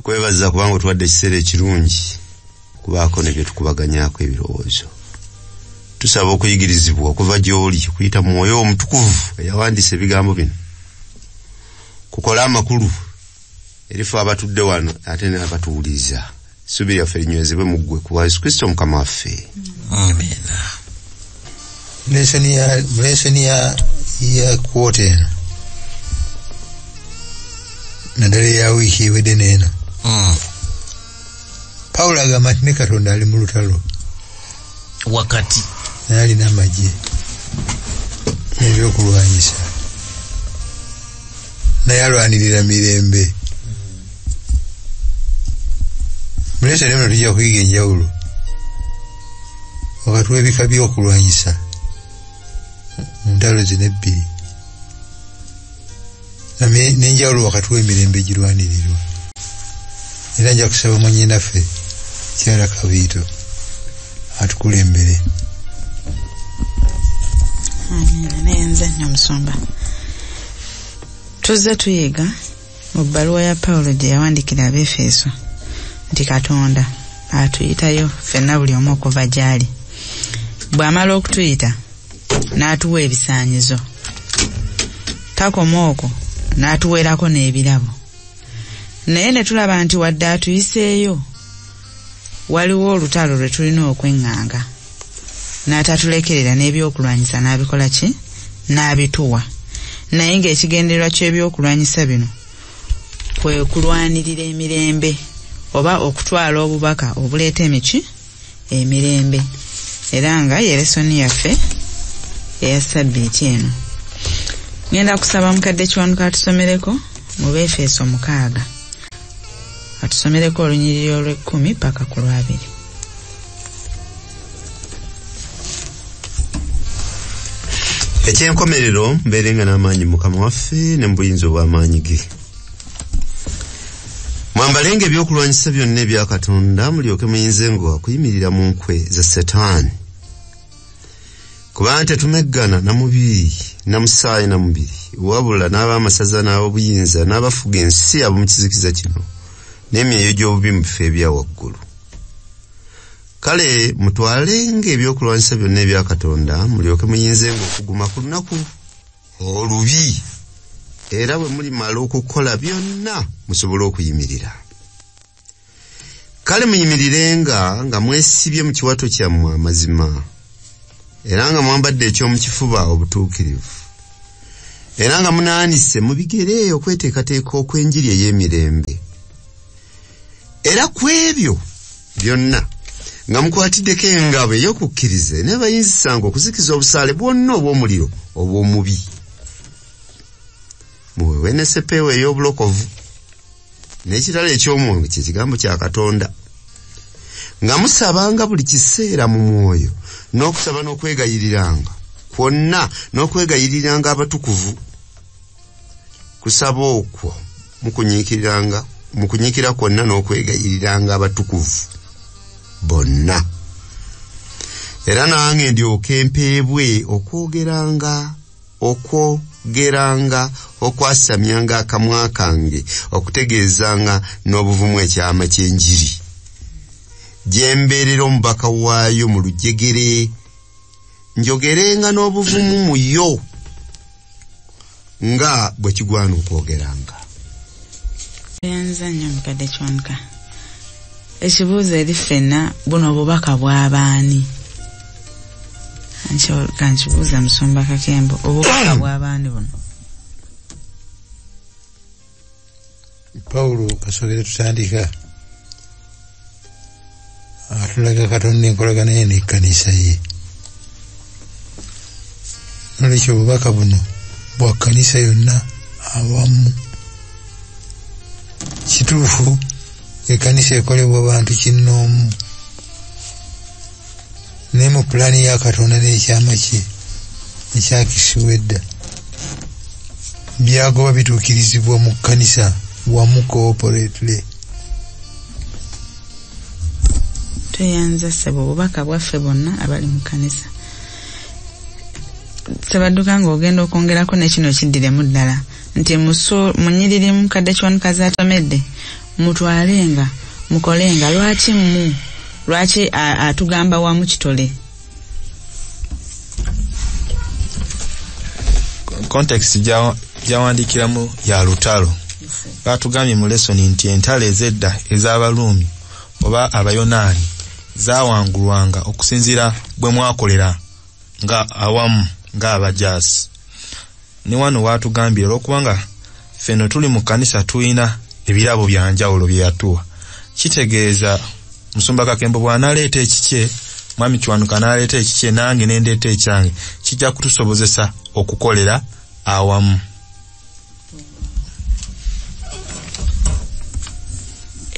tukwebaza kubanga otuwadde ekiseera ekirungi kubaako nebyo tukubaganyako ebirowoozo. Tusaba okuyigirizibwa okuva gy'oli okuyita mu mwoyo omutukuvu eyawandiisa ebigambo bino. Kukole amakulu erifu abatudde wano ate n'abatuwuliriza. Essuubi lyaffe linywezebwe mu ggwe kuba yesu kristo mukama waffe. Lesoni ya kwota eno. Naddala eya wiiki ewedde n'eno. Pawulo agamba nti ne katonda ali mu lutalo. Wakati. Naye alina amagye n'ebyokulwanyisa. Naye alwanirira mirembe. Mulesa ne muno tujja kuyiga enjawulo. Wakati w'ebika by'okulwanyisa. Mu ntalo zino ebbiri. N'enjawulo wakati w'emirembe egirwanirirwa era nja kusaba mwannyinaffe kyala kabiito atukulembere amina naye nze nnyo omusumba tuzze tuyiga mu bbaluwa ya pawulo gye yawandikira abefeso nti katonda atuyitayo ffenna buli omu okuva gy'ali. Bw'amala okutuyita n'atuwa ebisaanyizo. Takoma okwo n'atuweerako n'ebirabo naye ne tulaba nti wadde atuyiseeyo waliwo olutalo lwe tulina okweŋŋanga n'atatulekerera n'ebyokulwanyisa n'abikola ki? N'abituwa. Naye ng'ekigendererwa ky'ebyokulwanyisa bino kwe kulwanirira emirembe oba okutwala obubaka obuleeta emiki? Emirembe. Era nga ye lesoni yaffe eya sabbiiti eno. Ngenda kusaba mukadde kiwanuka atusomereko mu beefeeso mukaaga atusomereko olunyiriri olw'ekkumi paka ku lwabiri. Ekyenkomerero mbeerenga n'amaanyi mu mukama waffe ne mu buyinza obw'amaanyi ge. Mwambalenga ebyokulwanyisa byonna ebya katonda mulyoke muyinzenga okuyimirira mu nkwe za setaani. Kubanga tetumeggana na mubiri na musaayi na mubiri wabula n'ab'amasaza n'ab'obuyinza n'abafuga ensi ab'omu kizikiza kino n'emyeyo gy'obubi mu bifo ebya waggulu. Kale mutwalenga ebyokulwanyisa byonna ebya katonda mulyoke muyinzenga okuguma ku lunaku olubi. Era bwe mulimala okukola byonna musobole okuyimirira. Kale muyimirirenga nga mwesibye mu kiwato kyammwe amazima era nga mwambadde ekyomukifuba obutuukirivu. Era nga munaanise mu bigere okweteekateeka okw'enjiri ey'emirembe era ku ebyo byonna nga mukwatiddeko engabo ey'okukkiriza nebayinzisanga okuzikiza obusaale bwonna obw'omuliro obw'omubi. Muwewe nesepeewo ey'obulokovu n'ekirala eky'omwoyo kye kigambo kya katonda nga musabanga buli kiseera mu mwoyo n'okusaba n'okwegayiriranga kwonna n'okwegayiriranga abatukuvu kusaba okwo mukunyiikiriranga mukunyiikira kwonna n'okwegayiriranga abatukuvu bonna. Era nange ndyoke mpeebwe okwogeranga okwogeranga okwasamyanga akamwa kange okutegeezanga n'obuvumu ekyama ky'enjiri. Gyembeerera omubaka waayo mu lujegere njogerenga n'obuvumu mu yo nga bwe kigwana okwogeranga yanza nnyo mukadde kyomuka ekibuuzo eri ffenna buno obubaka bw'abaani. Kankibuuza musumba kakembo obubaka bw'abaani buno. Pawulo kasobere tutandika. Atulaga katonda enkolagana ye n'ekkanisa ye. Nolwekyo obubaka buno bwa kkanisa yonna awamu kituufu ekkanisa ekolebwa bantu kinnoomu. Naye mu pulaani ya katonda n'ekyama kye ekyakisibwa edda byagoba bituukirizibwa mu kkanisa wamu cooperately tweyanza ssebo obubaka bwaffe bonna abali mu kanisa sebadduka ng'ogenda okwongerako nekino kiddiremu ddala nti muso- munyiriri mukadde kiwanukazi atomedde mutwalenga mukolenga lwaki mu lwaki atugamba wamu kitole? Gya- gyawandiikiramu ya lutalo. Batugambye mu lesoni nti entalo ez'edda ez'abaluumi oba abayonaani zawangulwanga okusinziira bwe mwakolera nga awamu ng'abajaasi ne wano watugambye olw'okubanga ffeno tuli mu kkanisa tulina ebirabo bya njawulo bye yatuwa. Kitegeeza musumba kakembo bw'anaaleeta ekikye mwami kiwanuka anaaleeta ekikye nange nendeeta ekyange kijja kutusobozesa okukolera awamu.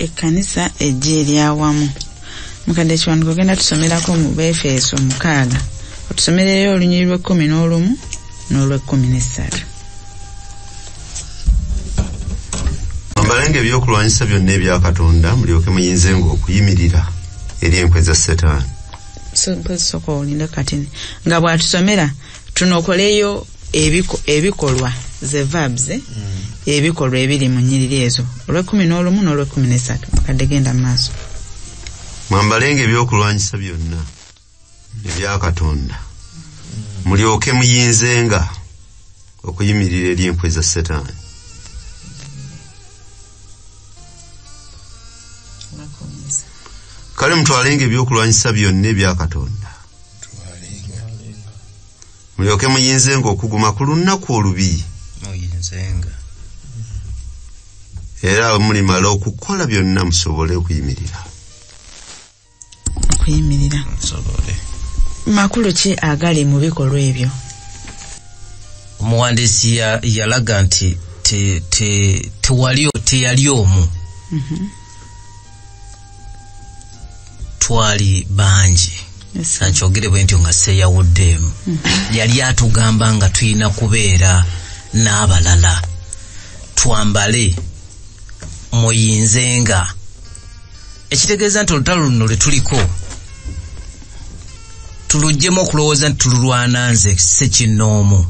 Ekkanisa ejja eryawamu mukadde kiwanuka ogenda tusomerako mu befeso mukaaga. Otusomereyo olunyiri lw'ekkumi n'olumu n'olw'ekkumi n'essatu mwambalenga ebyokulwanyisa byonna ebya katonda mulyoke muyinzenga okuyimirira eri enkwe za setaani. So- mpozi sooka olinde katini nga bw'atusomera tunokoleyo ebiko- ebikolwa ze verbs eh? ebikolwa ebiri mu nnyiriri ezo. Olw'ekkumi n'olumu n'olw'ekkumi n'essatu mukadde genda mu maaso. Mwambalenga ebyokulwanyisa byonna ebya katonda mulyoke muyinzenga okuyimirira eri enkwe za setaani. Kale mutwalenga ebyokulwanyisa byonna ebya katonda. Mulyoke muyinzenga okuguma ku lunaku olubi. Muyinzenga. Era mulimala okukola byonna musobole okuyimirira. Okuyimirira. Nsobole makulu ki agali mu bikolwa ebyo? Omuwandiisi ya- yalaga nti te- te- tewali teyali omu. Twali bangi. Nakyogere bwe ntyo nga seyawuddeemu yali atugamba nga tulina kubeera n'abalala. Twambale muyinzenga. Ekitegeeza nti olutalo luno lwe tuliko tulugjemu okulowooza nti tululwana nze sekinnoomu.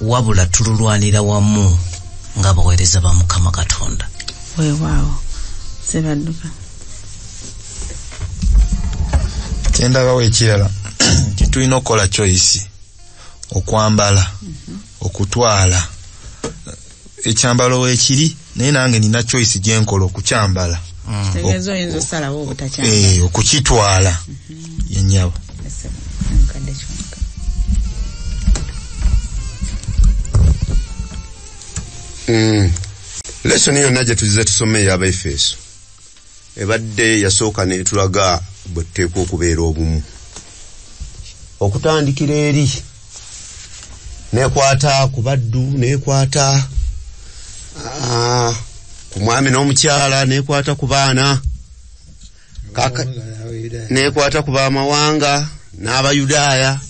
Wabula tululwanira wamu ng'abaweereza ba mukama katonda. Weewaawo sebadduka kyendabawo ekirala nti tulina okukola choice okwambala okutwala. Ekyambalo weekiri naye nange nina choice gyenkola okukyambala. Obutakyamba Eh, okukitwala. Yenyabo lesoni yonna gye tuzize tusome ey'abaefeso ebadde yasooka netulaga bwe tuteekwa okubeera obumu. Okutandikira eri nekwata ku baddu nekwata ku mwami n'omukyala nekwata ku baana nekwata ku bamawanga n'abayudaaya.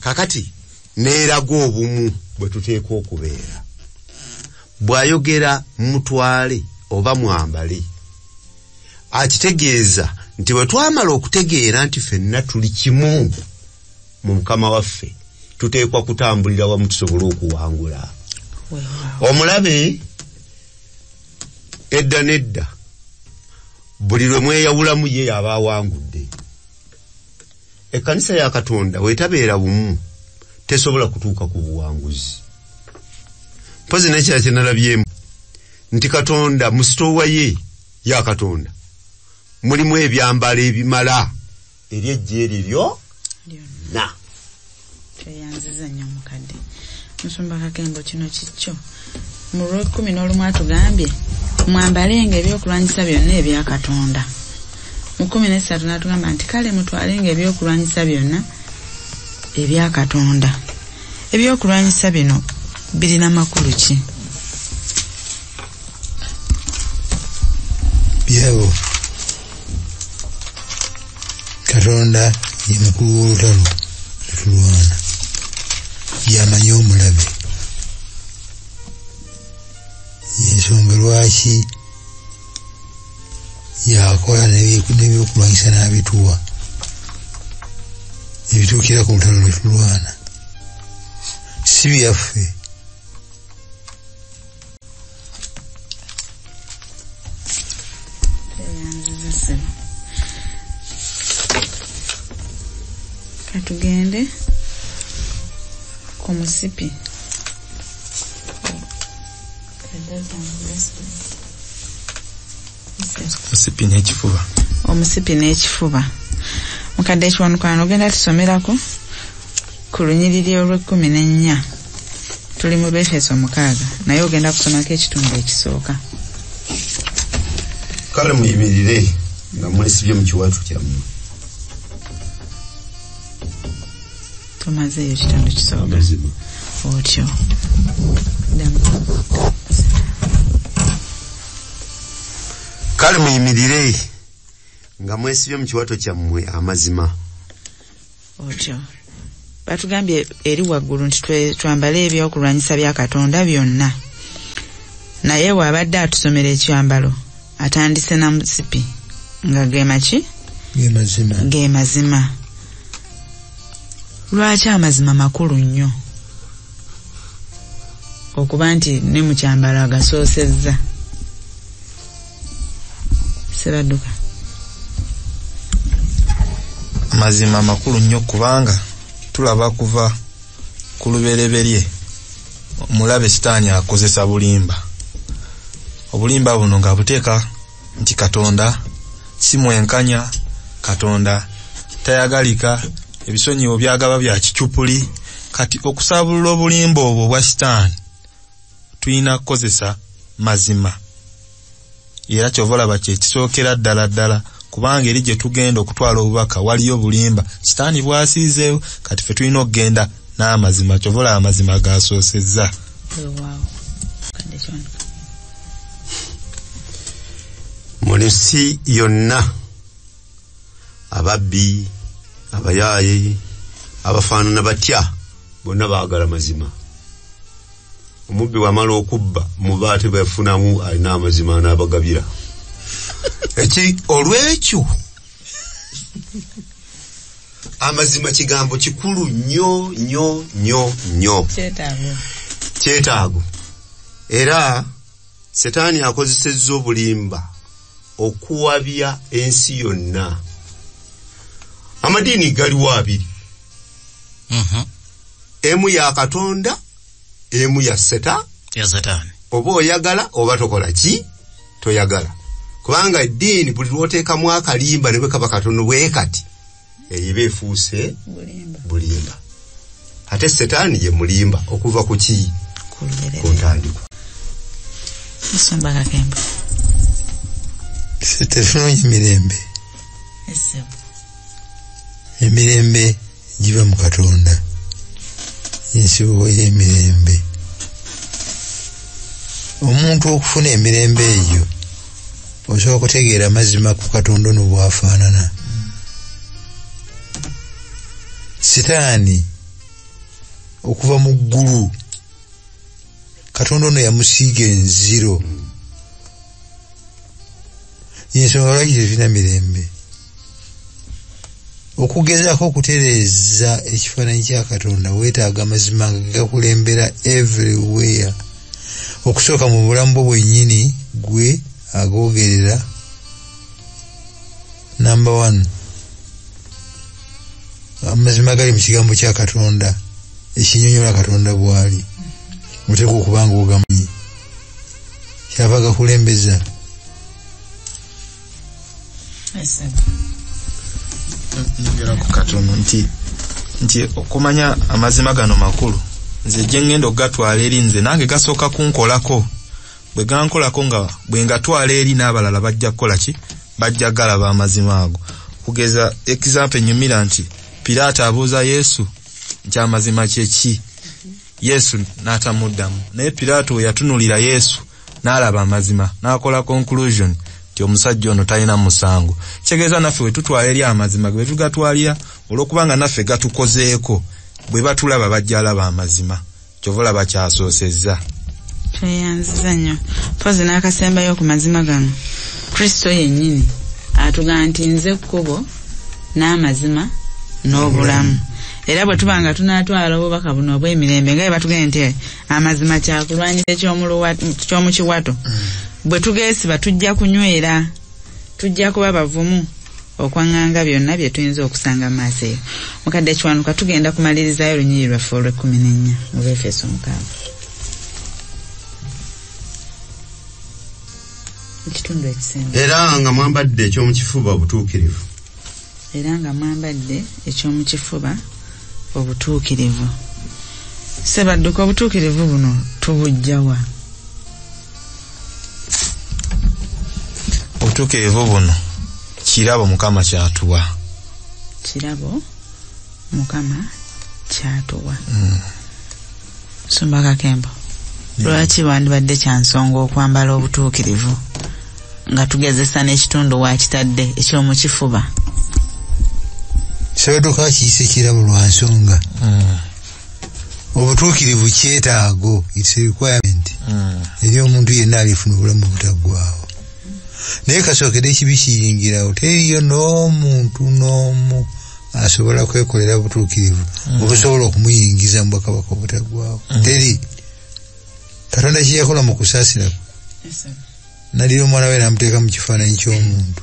Kakati neeraga obumu bwe tuteekwa okubeera bw'ayogera mutwale oba mwambale akitegeeza nti bwe twamala okutegeera nti ffenna tuli kimu mu mukama waffe tuteekwa kutambulira wamu tusobole okuwangula. Omulabe edda nedda buli lwe mweyawulamu ye yaba awangudde. Ekkanisa ya katonda wetabeera bumu tesobola kutuuka ku buwanguzi mpozi nekira kyenalabyemu nti katonda mu sitoowa ye ya katonda. Mulimu ebyambalo ebimala. Eri ejja eryo lyonna tweyanziza nnyo mukadde. Musumba kakembo kino kikyo. Mu lwekumi n'olumu atugambye mwambalenga ebyokulwanyisa byonna ebya katonda. Mu kumi n'essatu n'atugamba nti kale mutwalenga ebyokulwanyisa byonna ebya katonda. Ebyokulwanyisa bino birina makulu ki? Byabo katonda ye mukulu w'olutalo lutulwana yamanye omulabe. Yensonga lwaki yakola n'ebyokulwanyisa n'abituwa? Ebituukira ku lutalo lwetulwana si byaffe katugende ku musipi. Musipi n'ekifuba. Omusipi n'ekifuba. Mukadde ekiwanukano ogenda tusomerako ku lunyiriri olw'ekkumi n'ennya. Tuli mu befeso mukaaga naye ogenda kusomako ekitundu ekisooka. Kale muyimirire nga mwesibye mu kiwatu kyammwe tumazeeyo kitundu amazima. Otyo. Kale muyimirire nga mwesibye mu kiwato kyammwe amazima. Otyo. Batugambye eri waggulu nti twambale ebyokulwanyisa bya katonda byonna. Naye bw'abadde atusomera ekyambalo atandise na musipi. Nga ge maki? Ge mazima. Ge mazima lwaki amazima makulu nnyo? Okuba nti ne mu kyambalo agasoosezza. Sebadduka amazima makulu nnyo kubanga tulaba kuva ku lubereberye. Omulabe sitaani akozesa bulimba. Obulimba buno nga buteeka nti katonda si mwenkanya katonda tayagalika ebisonyiwo byagaba bya kicupuli kati okusabulula obulimba obwo obwa sitaani tulina kukozesa mazima. Era kyova olaba kyekisookera ddala ddala kubanga eri gye tugenda okutwala obubaka waliyo bulimba. Sitaani bwasiizeewo kati ffe tulina okugenda n'amazima kyova olaba amazima gasoosezza kadde kiwanuka mu nsi yonna ababbi abayaaye abafaanana batya? Bonna baagala mazima. Omubbi wamala okubba muba ate befunamu alina amazima n'abagabira eki olwekyo? Amazima kigambo kikulu nnyo nnyo nnyo nnyo. Kyetaago. Kyetaago. Era setaani akozesezza obulimba okuwabya ensi yonna amadiini galiwo abiri Mhm. emu ya katonda emu ya seta. Ya sataani oba oyagala oba tokola ki? Toyagala. Kubanga eddiini buli lwoteekamu akalimba ne bwe kaba katono bwe kati eyiba efuuse bulimba. bulimba. Ate setaani ye mulimba okuva ku ki? Ku ntandikwa. Musumba kakembo ffe tetunoonya mirembe essebo emirembe giva mu katonda. Ensibuko y'emirembe omuntu okufuna emirembe egyo osobola okutegeera mazima ku katonda ono bwafaanana. Sitaani okuva mu ggulu katonda ono yamusiiga enziro. Yensonga lwaki tetulina mirembe okugezaako okutereeza ekifaananyi kya katonda weetaaga amazima gakulembera everywhere. Okusooka mu bulamu bwo bwennyini gwe agoogerera number one. Amazima gali mu kigambo kya katonda ekinyonyola katonda bw'ali. Oteeka okuba nga ogamanyi kyava gakulembeza essebo nyongerako katono nti nti okumanya amazima gano makulu nze gye ngenda okugatwala eri nze nange gasooka kunkolako. Bwe gankolako nga bwe ngatwala eri n'abalala bajja kukola ki? Bajja galaba amazima ago. Kugeza example enyumira nti piraato abuuza yesu nti amazima kyeki yesu n'atamuddamu. Naye piraato we yatunulira yesu n'alaba amazima n'akola conclusion nti omusajja ono talina musango. Kitegeeza naffe we tutwala eri amazima ge tugatwalira olw'okubanga naffe gatukozeeko bwe batulaba bajja alaba amazima. Kyova olaba kyasoosezza. Tweyanziza nnyo. Mpozi n'akasembayo ku mazima gano. Kristo yennyini atugaa nti nze kkubo n'amazima n'obulamu. Era bwe tuba nga tunaatwala obubaka buno obw'emirembe nga bwe batugende nti amazima kyakulwanyisa ky'omukiwato bwe tugeesiba tujja kunywera tujja kuba bavumu okwaŋŋanga byonna bye tuyinza okusanga mu maaso eyo. Mukadde kiwanuka tugenda kumalirizayo olunyiri lwaffe olw'ekkumi n'ennya mu befeso mukaaga. Ekitundu ekisemba era nga mwambadde ekyomukifuba obutuukirivu. Era nga mwambadde ekyomukifuba obutuukirivu. Sebadduka obutuukirivu buno tubujjawa obutuukirivu buno? Kirabo mukama kyatuwa. Kirabo mukama kyatuwa. Sumba kakembo lwaki wandibadde kyansonga okwambala obutuukirivu? Nga tugezesa n'ekitundu wakitadde ekyomukifuba. Sabadduka kiyise kirabo lwa nsonga. Obutuukirivu kyetaago its requirement. Eri omuntu yenna alifuna obulamu butaggwawo naye kasookere ekibi kiyingirawo teriyo n'omuntu n'omu asobola kwekolera butuukirivu obusobola okumuyingiza mu bwakabaka obutaggwawo teri katonda kyeyakola mu kusaasira nalira omwana we namuteeka mu kifaananyi ky'omuntu.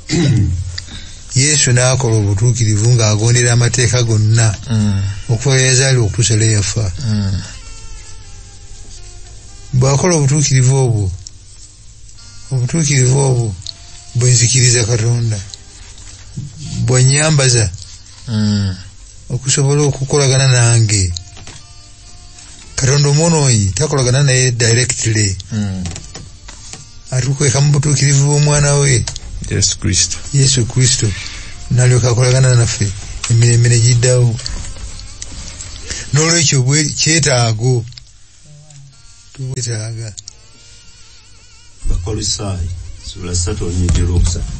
Yesu n'akola obutuukirivu ng'agondera amateeka gonna okuva yazaali okutuusa lwe yafa. Bw'akola obutuukirivu obwo obutuukirivu obwo bwenzikiriza katonda bwanyambaza okusobola okukolagana nange. Katonda omwonoonyi takolagana naye directly. Atukweka mu butuukirivu bw'omwana we. Yesu kristo. Nalyoka akolagana naffe emirembe ne giddawo. N'olwekyo kyetaago twetaaga bakolisaayi sula ssatu olunyiriri lwokusatu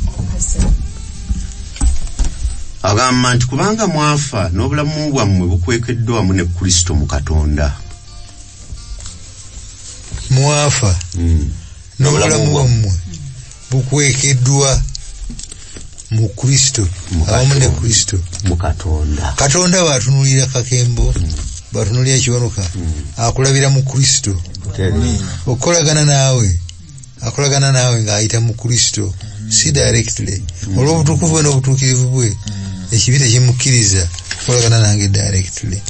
agamba nti kubanga mwafa n'obulamu bwammwe bukwekeddwa wamu ne kristo mu katonda. Mwafa Mm. n'obulamu bwammwe bukwekeddwa mu kristo Mu awamu ne kristo. Mu katonda. Katonda bw'atunulira kakembo bw'atunulira ekiwanuka akulabira mu kristo. Okukolagana naawe akolagana naawe ng'ayita mu kristo. Si directly. Olw'obutukuvu bwe n'obutuukirivu bwe ekibi tekimukkiriza kukolagana nange directly.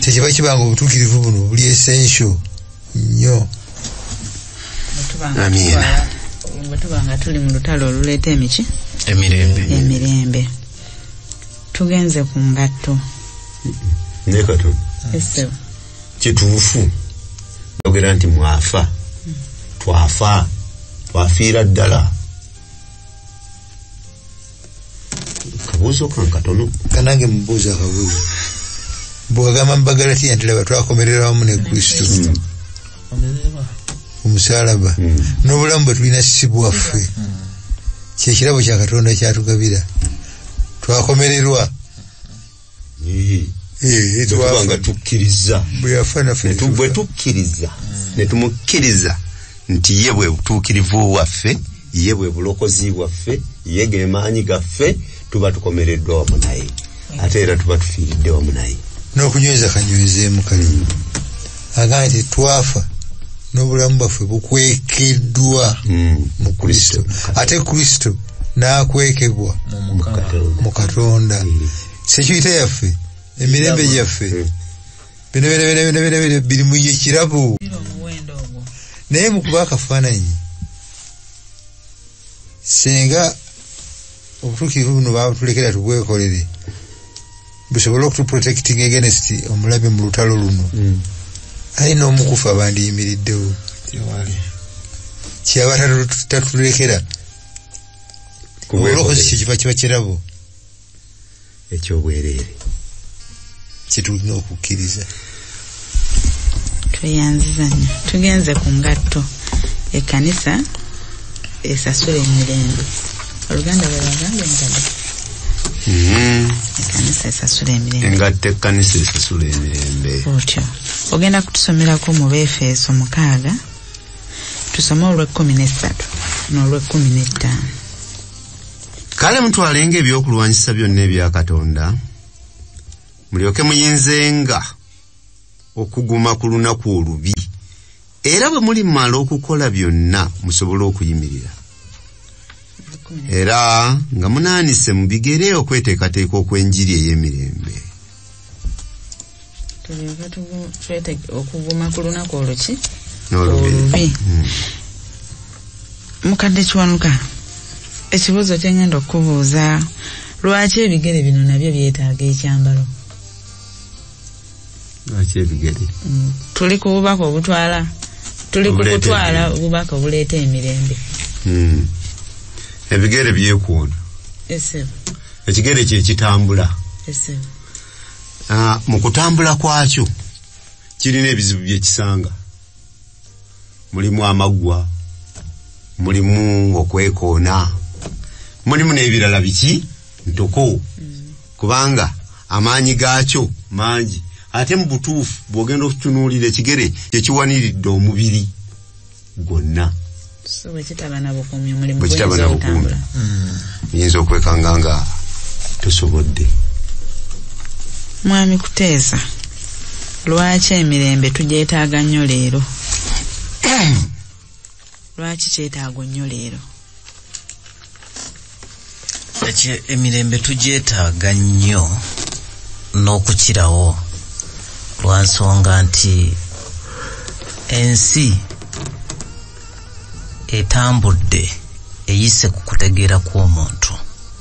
Kyekiba kibanga obutuukirivu buno buli essential nnyo. Amiina. bwe tuba nga tuli mu lutalo oluleeta emiki? Emirembe. Emirembe. Tugenze ku ngatto. Naye katonda kituufu. Yogera nti mwafa twafa twafiira ddala. Kabuuzo kankatono kanange mubuuza akabuuzo bwagamba mu bagalatiya nti laba twakomerera wamu ne kristo? Omusalaba. Mm. n'obulamu bwe tulina si bwaffe. Kyekirabo kya katonda kyatugabira. Twakomererwa. Eh, tukkiriza. Bwe yafa naffe bwe tukkiriza. Ne tumukkiriza nti ye bwe butuukirivu waffe ye bwe bulokozi bwaffe ye ge maanyi gaffe tuba tukomereddwa wamu naye ate era tuba tufiiridde wamu naye n'okunyweza kanywezeemu kali agamba nti twafa n'obulamu bwaffe bukwekeddwa Mm, mu kristo ate kristo n'akwekebwa mu Katonda. Mm. sekiyita yaffe emirembe gyaffe Mm. bino biri mu ye kirabo naye mu kuba akafaananyi senga obutuukirivu buno baatulekera tubwekolere busobole okutuprotecting against omulabe mu lutalo luno. Mm. alina omukufu abandiyimiriddewo kyaba tatu- tatulekera. Obulokozi kye kiba kiba kirabo ekyobwereere kyetulina okukkiriza tweyanziza nnyo tugenze ku ngatto. Ekkanisa esasula emirembe. Oluganda bwe bagambye nkade Mhm. ekkanisa esasula emirembe. Engatta ekkanisa esasula emirembe. Otyo. Ogenda kutusomerako mu beefeeso mukaaga. Tusome olw'ekkumi n'essatu n'olw'ekkumi n'ettaano. Kale mutwalenga ebyokulwanyisa byonna ebya katonda. Mulyoke muyinzenga okuguma ku lunaku olubi. Era bwe mulimala okukola byonna musobole okuyimirira. Era nga munaanise mu bigere okweteekateeka okw'enjiri ey'emirembe. Tulyoke okuguma ku lunaku oluki n'olubiri olubi Mm. mukadde kiwanuka ekibuuzo kyengenda okubuuza lwaki ebigere bino nabyo byetaaga ekyambalo lwaki ebigere Mm, tuli ku bubaka obutwala tuli ku kutwala obubaka obuleeta emirembe. Mm. ebigere byekuuna esebo ekigere kyekitambula mu kutambula kwakyo kirina ebizibu byekisanga mulimu amaggwa mulimu okwekoona mulimu n'ebirala biki? Ntoko. Kubanga amaanyi gaakyo mangi ate mu butuufu bw'ogenda okutunuulira ekigere kyekiwaniridde omubiri gwonna. Bwekitaba Bwe kitaba nabukuumi. okutambula. Oyinza okwekanga nga tosobodde. Mwami kuteesa lwaki emirembe tugyetaaga nnyo leero? Lwaki kyetaago nnyo leero? Ekyo emirembe tugyetaaga nnyo n'okukirawo lwa nsonga nti ensi etambudde eyise ku kutegeera kw'omuntu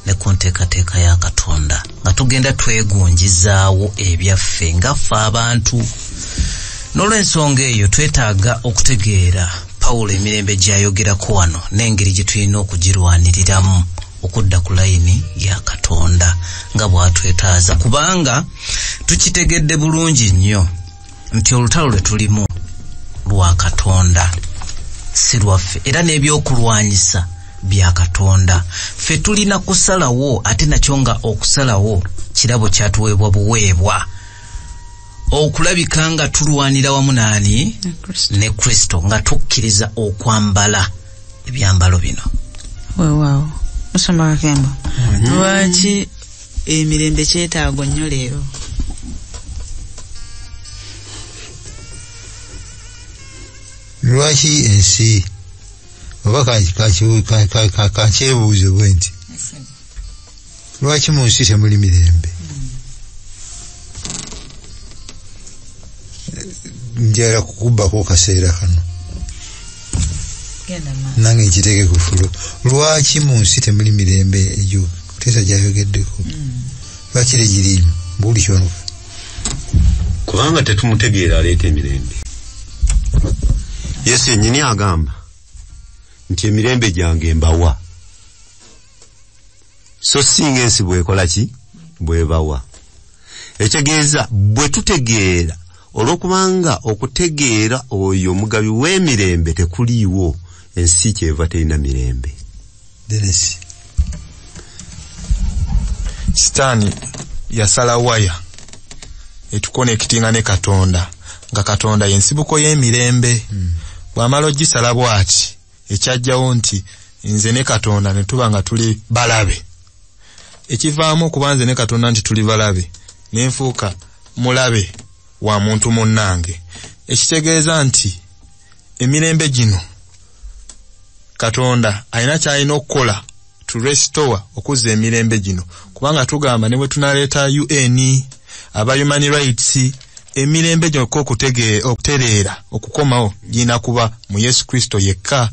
ne ku nteekateeka ya katonda. Nga tugenda twegunjizaawo ebyaffe ngaffe abantu. N'olw'ensonga eyo twetaaga okutegeera pawulo emirembe gy'ayogerako wano n'engeri gye tulina okugirwaniriramu okudda ku layini ya katonda nga bw'atwetaaza. Kubanga tukitegedde bulungi nnyo nti olutalo lwe tulimu lwa katonda si lwaffe era n'ebyokulwanyisa bya katonda. Ffe tulina kusalawo ate nakyo nga okusalawo kirabo kyatuweebwa buweebwa. Okulabika nga tulwanira wamu naani ne kristo nga tukkiriza okwambala ebyambalo bino. Weewaawo musomba kakembo lwaki emirembe kyetaago nnyo leero? Lwaki ensi? Oba ka- ka- ka- ka- ka- kakyebuuze bwe nti? Lwaki mu nsi temuli mirembe? Njagala kukubbako kaseera kano nange nkiteeke ku fulo. Lwaki mu nsi temuli mirembe egyo kuteesa gyayogeddeko. Lwaki legiriimu buli kyonuka kubanga tetumutegeera aleeta emirembe. Yesu yennyini agamba nti emirembe gyange mbawa. So singa ensi bwekola ki? Bwebawa. Ekitegeeza bwe tutegeera olw'okubanga okutegeera oyo omugabi w'emirembe tekuliiwo ensi kyeva terina mirembe. Denesi sitaani yasala waya etukonekitinga ne katonda nga katonda yensibuko y'emirembe. Bw'amala ogisala bw'ati ekyajjawo nti nze ne katonda ne tuba nga tuli balabe. Ekivaamu okuba nze ne katonda nti tuli balabe ne nfuuka mulabe wa muntu munnange. Ekitegeeza nti emirembe gino katonda alina kyalina okukola to restore okuzza emirembe gino. Kubanga tugamba ne bwe tunaleeta un aba human rights emirembe gyokka okutereera okukomawo girina kuba mu yesu kristo yekka.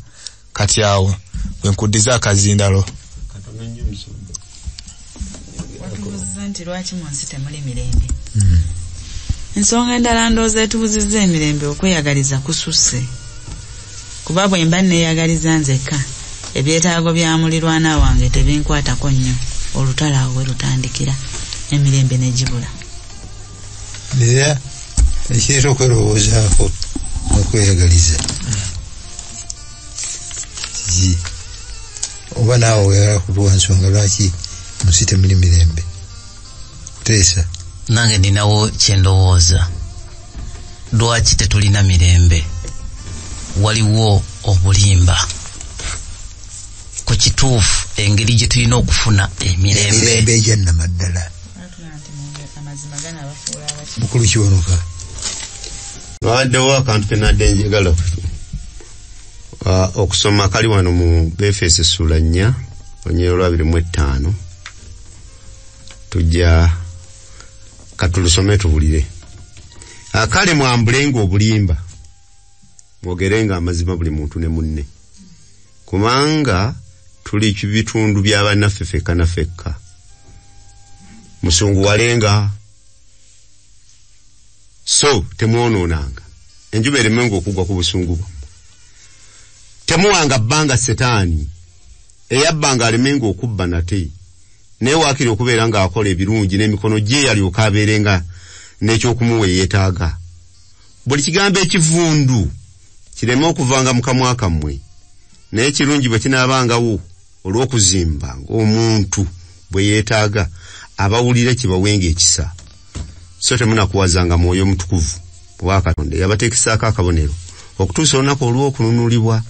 Kati awo bwenkuddiza akazindalo watubuziza nti lwaki mu nsi temuli mirembe? Ensonga endala ndowooza etubuziza emirembe okweyagaliza kususse kuba bwe mba neeyagaliza nzekka ebyetaago bya mulirwana wange tebinkwatako nnyo. Olutalo awo we lutandikira emirembe ne gibula. Era ekireeta okwerowoozaako okweyagaliza kiki oba naawe oyagala kutuwa nsonga lwaki munsi temuli mirembe? Teesa nange ninawo kyendowooza lwaki tetulina mirembe waliwo obulimba. Ku kituufu engeri gye tulina okufuna emirembe egyannamaddala mukulu kiwanuka. Lwaddewo akantu kenadde njagala okusoma kali wano mu befeso essula nnya onyero lwabiri mu ettaano. Tujja katulusome tubulire akale mwambulenga obulimba mwogerenga amazima buli muntu ne munne. Kubanga tuli bitundu bya bannaffe fekka na fekka musunguwalenga so temwonoonanga enjuba eremenga okugwa ku busungu bwammwe. Temuwanga bbanga setaani. Eyabbanga alemenga okubba nate. Naye waakiri okubeera ng'akola ebirungi n'emikono gye yalyoka abeerenga n'ekyokumuwa eyeetaaga. Buli kigambo ekivundu kireme okuvanga mu kamwa kammwe naye ekirungi bwe kinaabangawo olw'okuzimba ng'omuntu bwe yeetaaga abawulire kibawenga ekisa. So temunakuwazanga mwoyo mutukuvu wa katonda yabateekesaako akabonero okutuusa olunaku olw'okununulibwa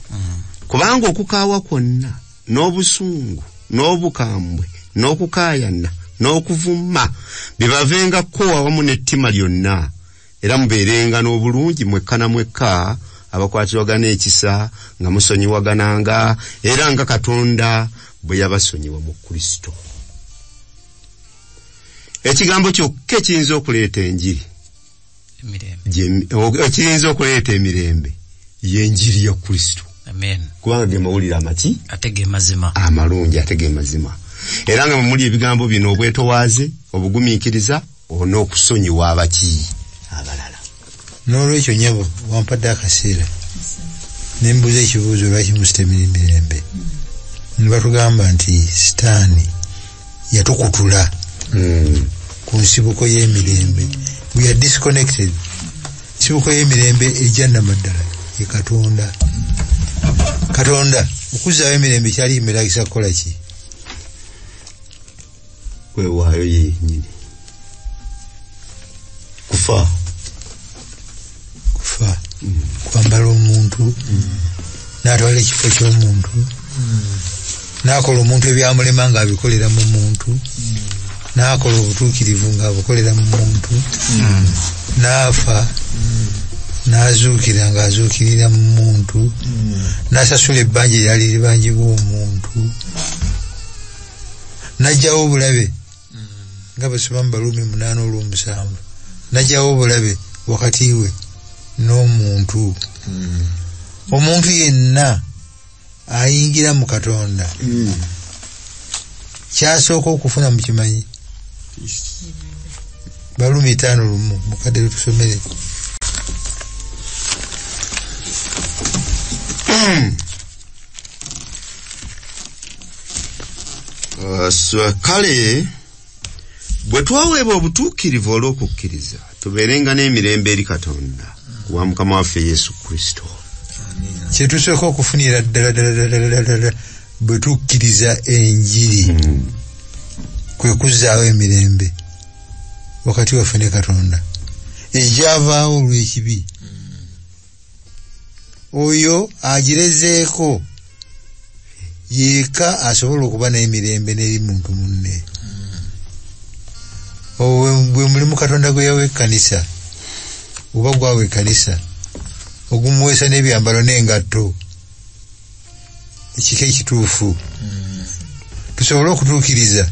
kubanga okukaawa kwonna n'obusungu n'obukambwe n'okukaayana n'okuvuma bibavengako awamu n'ettima lyonna. Era mubeerenga n'obulungi mwekka na mwekka abakwatirwagana ekisa nga musonyiwagananga era nga katonda bwe yabasonyiwa mu kristo. Ekigambo kyokka ekiyinza okuleeta enjiri. Ekiyinza okuleeta emirembe yenjiri ya kristo. Amen. Kubanga ge mawulire amaki? Amalungi ate ge mazima. Era nga mumuli ebigambo bino obwetowaaze obugumiikiriza olina okusonyiwa abaki n'olwekyo nyabo wampadde akaseera nembuuza ekibuuzo lwaki musitemira emirembe nibatugamba nti sitaani yatukutula. Mm. ku nsibuko y'emirembe. We are disconnected. Nsibuko y'emirembe ejja namaddala ye katonda. Katonda okuzaawo emirembe kyali kimeragisa kukola ki? Kwewaayo yenyini kufa kufa kwambala omuntu n'atwala ekifo ky'omuntu n'akola omuntu ebyamulema ng'abikolera mu muntu n'akola obutuukirivu ng'abukolera mu muntu n'afa n'azuukira ng'azuukirira mu muntu n'asasula ebbanja eryali libanjibwa omuntu n'ajjawo obulabe nga basoma mu baluumi munaana olw'omusanvu n'ajjawo obulabe wakati we n'omuntu. Omuntu yenna ayingira mu katonda. Kyasooka okufuna mu kimanyi? Balumi etaano lumu mukadde lutusomere Uh, so, kale bwe twaweebwa obutuukirivu olw'okukkiriza tubeerenga n'emirembe eri katonda wa mukama waffe yesu kristo kyetusooka okufunira ddala ddala bwe tukkiriza enjiri kwe kuzzaawo emirembe wakati waffe ne katonda. Egyavaawo olw'ekibi. Oyo agirezeeko yeeka asobola okuba n'emirembe n'eri muntu munne obwo bwe mulimu katonda gwe yawa ekkanisa oba gwawa ekkanisa ogumuweesa n'ebyambalo n'engatto ekika ekituufu. Tusobole okutuukiriza?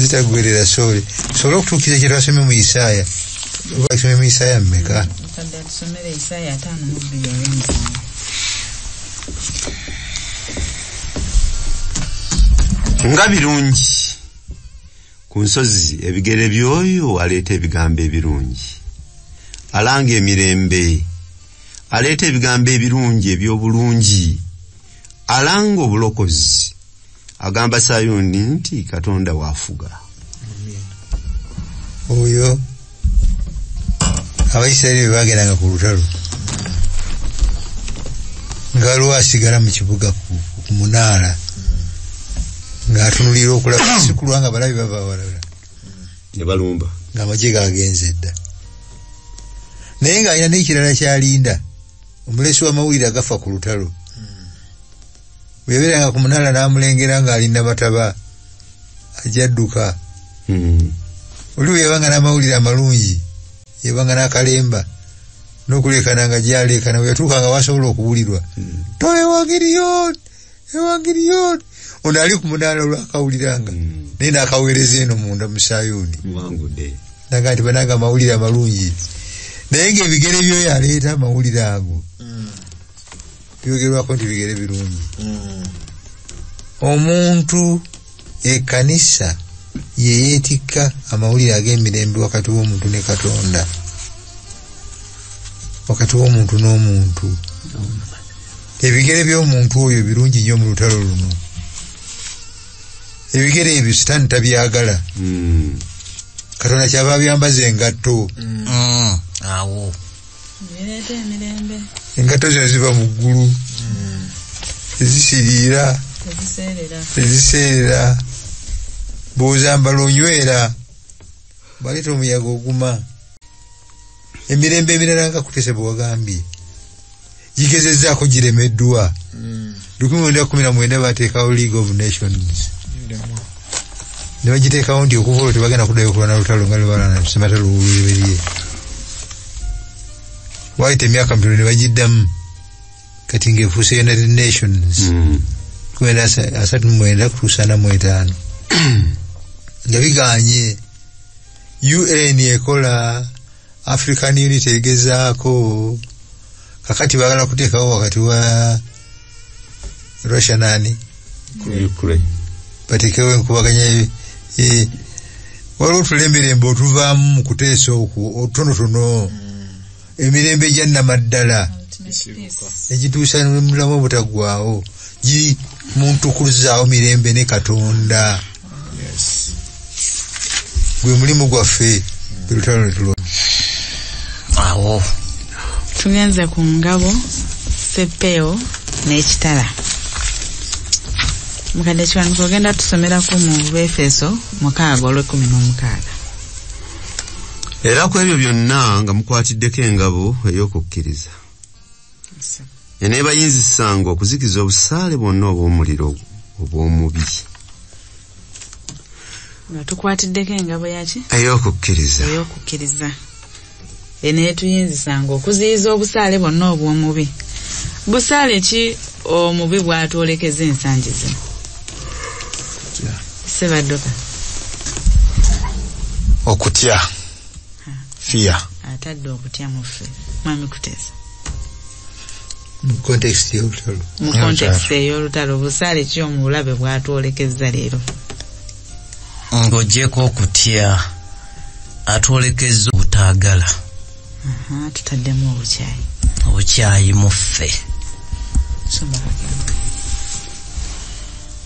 Zitagwerera soole. Tusobole okutuukiriza kye twasomye mu isaaya oba tusomye mu isaaya mmeka mukadde atusomera isaaya ataano mu bbiri olw'omusanvu nga birungi ku nsozi ebigere by'oyo aleeta ebigambo ebirungi. Alanga emirembe aleeta ebigambo ebirungi eby'obulungi. Alanga obulokozi. Agamba sayuuni nti katonda waafuga oyo abaisirairi bwe bagendanga ku lutalo nga waliwo asigala mu kibuga ku munaala ng'atunulira okulaba si kulwa nga balabi bava walala ne balumba. Ng'amagye gagenze dda naye ng'alina n'ekirala kyalinda omulesi w'amawulire agafa ku lutalo. Bwe yabeeranga ku munaala n'amulengera ng'alinda mataba ajadduka. Mm. oli bwe yabanga n'amawulire amalungi yabanga n'akalemba n'okuleekana nga gyaleekana bwe yatuukanga wasobola okuwulirwa. To ewangiriyoni ewangiriyoni ono ali ku munaala olwakawuliranga. Mm. naye n'akaweereza eno munda mu sayuuni. Naga nti bananga amawulire amalungi. Naye ngaebigere byoyo aleeta amawulire ago. Byogerwako nti bigere birungi. Omuntu ekanisa yeyeetikka amawulire ag'emirembe wakati w'omuntu ne katonda. Wakati w'omuntu n'omuntu ebigere by'omuntu oyo birungi nnyo mu lutalo luno. Ebigere ebyo sitaani tabyagala. Mm. katonda kyava abyambaza engatto. Mm, awo. Engatto zino ziva mu ggulu. Ezisiriira teziseerera. Eziseerera bw'ozambala onywera bwaleeta omuyaga oguma. Emirembe emirala nga kutese bwe wagambye gigezezaako giremeddwa lukumi mwenda kumi na mwenda bateekawo league of nations. Ne bagiteekawo nti okuva olwo tebagenda kuddayo okulwana lutalo nga lwebalwana sematalo olubereberye waayita emyaka mitono ne bagiddamu kati ng'efuuse united nations. Mm. asa- asatu mwende mwenda kutuusa ana mu etaano nga biganye un ekola. African unity egezaako kakati bagala kuteekawo wakati wa russia nani? Ukraine. bateekewo enkubaganya waliwo otulemberembe otuvaamu mu kuteesa okwo otutonotono emirembe egya nnamaddala. Egituusa mulamu obutaggwawo giri muntukuzaawo mirembe ne katonda. Gwe mulimu gwaffe elutalo netulo awo tugenze ku ngabo sepeo n'ekitala mukadde kiwanuka ogenda tusomeraku mu befeso mukaaga olwekumi n'omukaaga. Era ku ebyo byonna nga mukwatiddeko engabo ey'okukkiriza. Eneebayinzisanga okuzikiza obusaale bwonna obw'omuliro obw'omubi. Nga tukwatiddeko engabo yaki ey'okukkiriza. Ey'okukkiriza eneetuyinzisanga okuziyiza obusaale bwonna obw'omubi. Busaale ki omubi bwatwolekeza ensangi zino sebadduka okutya. Fiya. Atadde okutya muffe mwami kuteesa mu context y'olutalo. Mu Yeah, kontekisi ey'olutalo busaale ki omubulabe bwatwolekeza leero? Ng'ogyeko okutya atwolekeza obutaagala tutaddemu obukyayi. Obukyayi mu ffe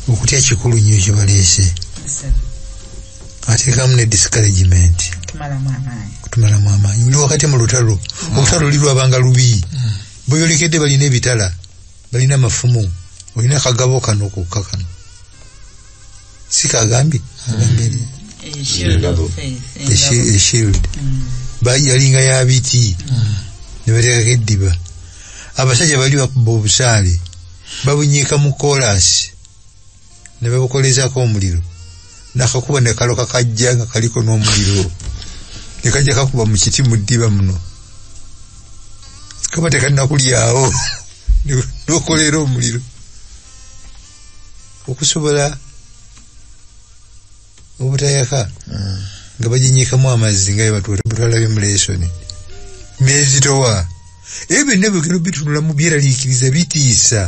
okutya kikulu nnyo kyebaleese ateekamu ne discouragement. Kutumalamu amaanyi. Oli wakati mu lutalo olutalo luli lwabanga lubi. Bweyolekedde balina ebitala balina amafumu olina akagabo kano kokka kano. Si kagambye agambye eshi- eshield Ba- yalinga yabiti nebateekako eddiba abasajja bali bakuba obusaale babunyiika mu kolasi ne babukolezako omuliro. Nakakuba ne kalo kakajja nga kaliko n'omuliro. Ne kajja kakuba mu kiti mu ddiba muno. Kaba tekalinakulyawo nokolera omuliro. Okusobola obutayaka nga baginyiikamu amazzi nga batwalabye mu lesoni nezitowa ebyo byonna bigero bitunula mu byeraliikiriza bitiisa.